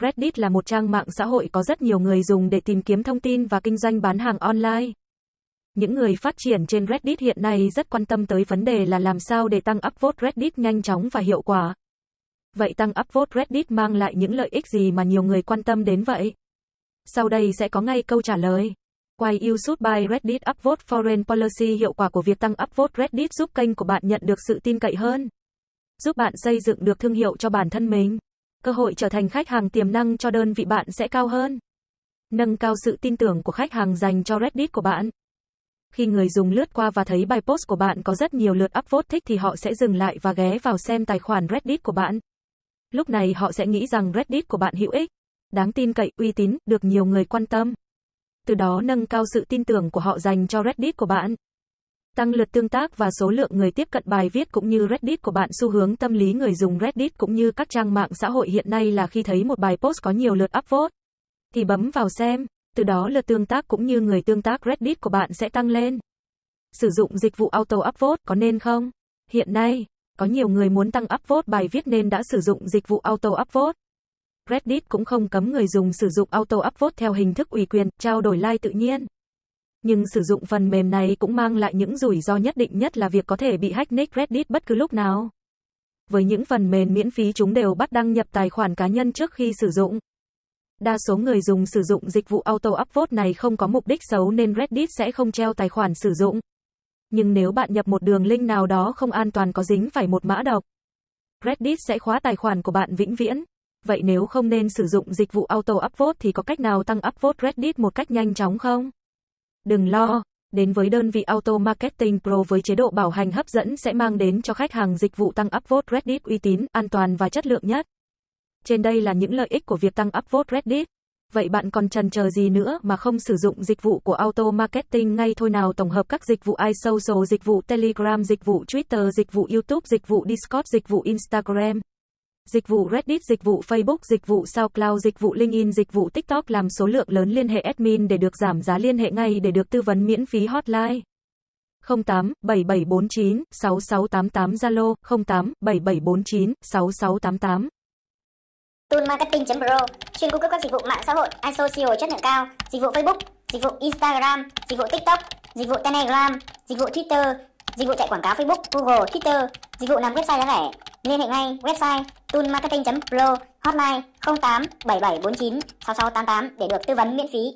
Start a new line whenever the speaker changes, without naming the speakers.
Reddit là một trang mạng xã hội có rất nhiều người dùng để tìm kiếm thông tin và kinh doanh bán hàng online. Những người phát triển trên Reddit hiện nay rất quan tâm tới vấn đề là làm sao để tăng upvote Reddit nhanh chóng và hiệu quả. Vậy tăng upvote Reddit mang lại những lợi ích gì mà nhiều người quan tâm đến vậy? Sau đây sẽ có ngay câu trả lời. Quay You Should Buy Reddit Upvote Foreign Policy Hiệu quả của việc tăng upvote Reddit giúp kênh của bạn nhận được sự tin cậy hơn. Giúp bạn xây dựng được thương hiệu cho bản thân mình. Cơ hội trở thành khách hàng tiềm năng cho đơn vị bạn sẽ cao hơn. Nâng cao sự tin tưởng của khách hàng dành cho Reddit của bạn. Khi người dùng lướt qua và thấy bài post của bạn có rất nhiều lượt upvote thích thì họ sẽ dừng lại và ghé vào xem tài khoản Reddit của bạn. Lúc này họ sẽ nghĩ rằng Reddit của bạn hữu ích, đáng tin cậy, uy tín, được nhiều người quan tâm. Từ đó nâng cao sự tin tưởng của họ dành cho Reddit của bạn. Tăng lượt tương tác và số lượng người tiếp cận bài viết cũng như Reddit của bạn xu hướng tâm lý người dùng Reddit cũng như các trang mạng xã hội hiện nay là khi thấy một bài post có nhiều lượt upvote thì bấm vào xem, từ đó lượt tương tác cũng như người tương tác Reddit của bạn sẽ tăng lên. Sử dụng dịch vụ auto upvote có nên không? Hiện nay, có nhiều người muốn tăng upvote bài viết nên đã sử dụng dịch vụ auto upvote. Reddit cũng không cấm người dùng sử dụng auto upvote theo hình thức ủy quyền, trao đổi like tự nhiên. Nhưng sử dụng phần mềm này cũng mang lại những rủi ro nhất định nhất là việc có thể bị hack nick Reddit bất cứ lúc nào. Với những phần mềm miễn phí chúng đều bắt đăng nhập tài khoản cá nhân trước khi sử dụng. Đa số người dùng sử dụng dịch vụ auto upvote này không có mục đích xấu nên Reddit sẽ không treo tài khoản sử dụng. Nhưng nếu bạn nhập một đường link nào đó không an toàn có dính phải một mã độc, Reddit sẽ khóa tài khoản của bạn vĩnh viễn. Vậy nếu không nên sử dụng dịch vụ auto upvote thì có cách nào tăng upvote Reddit một cách nhanh chóng không? Đừng lo, đến với đơn vị Auto Marketing Pro với chế độ bảo hành hấp dẫn sẽ mang đến cho khách hàng dịch vụ tăng upvote Reddit uy tín, an toàn và chất lượng nhất. Trên đây là những lợi ích của việc tăng upvote Reddit. Vậy bạn còn chần chờ gì nữa mà không sử dụng dịch vụ của Auto Marketing ngay thôi nào tổng hợp các dịch vụ iSocial, dịch vụ Telegram, dịch vụ Twitter, dịch vụ YouTube, dịch vụ Discord, dịch vụ Instagram dịch vụ Reddit, dịch vụ Facebook, dịch vụ SoundCloud, dịch vụ LinkedIn, dịch vụ TikTok làm số lượng lớn liên hệ admin để được giảm giá liên hệ ngay để được tư vấn miễn phí hotline. 08 7749 6688 Zalo 08 7749 6688
Tool Marketing.pro chuyên cung cấp các dịch vụ mạng xã hội, iSocial chất lượng cao, dịch vụ Facebook, dịch vụ Instagram, dịch vụ TikTok, dịch vụ Telegram, dịch vụ Twitter, dịch vụ chạy quảng cáo Facebook, Google, Twitter, dịch vụ làm website giá rẻ. Liên hệ ngay website toolmarketing.pro hotline 08 7749 6688 để được tư vấn miễn phí.